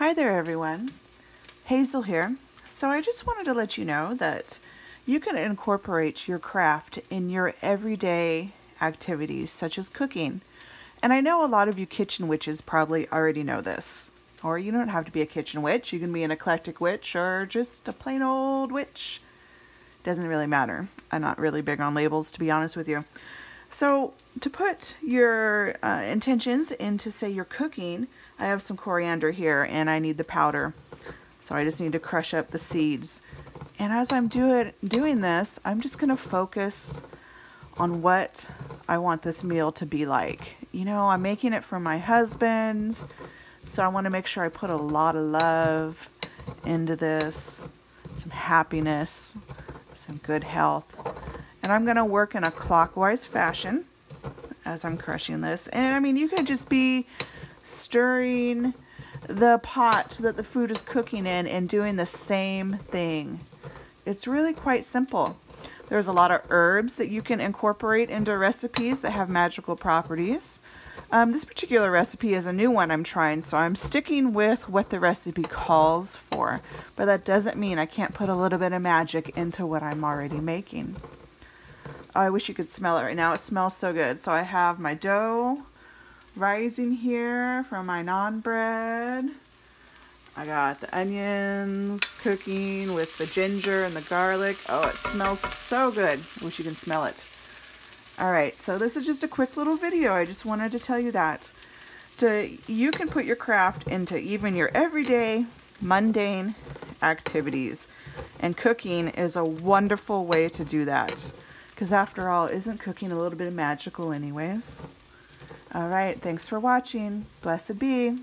Hi there everyone, Hazel here. So I just wanted to let you know that you can incorporate your craft in your everyday activities such as cooking. And I know a lot of you kitchen witches probably already know this. Or you don't have to be a kitchen witch, you can be an eclectic witch or just a plain old witch. Doesn't really matter. I'm not really big on labels to be honest with you. So to put your uh, intentions into say your cooking, I have some coriander here and I need the powder. So I just need to crush up the seeds. And as I'm doing doing this, I'm just going to focus on what I want this meal to be like. You know, I'm making it for my husband, so I want to make sure I put a lot of love into this, some happiness, some good health. And I'm going to work in a clockwise fashion as I'm crushing this. And I mean, you could just be stirring the pot that the food is cooking in and doing the same thing. It's really quite simple. There's a lot of herbs that you can incorporate into recipes that have magical properties. Um, this particular recipe is a new one I'm trying, so I'm sticking with what the recipe calls for. But that doesn't mean I can't put a little bit of magic into what I'm already making. I wish you could smell it right now. It smells so good. So I have my dough rising here from my naan bread. I got the onions cooking with the ginger and the garlic. Oh, it smells so good. I Wish you can smell it. All right, so this is just a quick little video. I just wanted to tell you that. You can put your craft into even your everyday, mundane activities. And cooking is a wonderful way to do that. Because after all, isn't cooking a little bit magical anyways? All right, thanks for watching. Blessed be.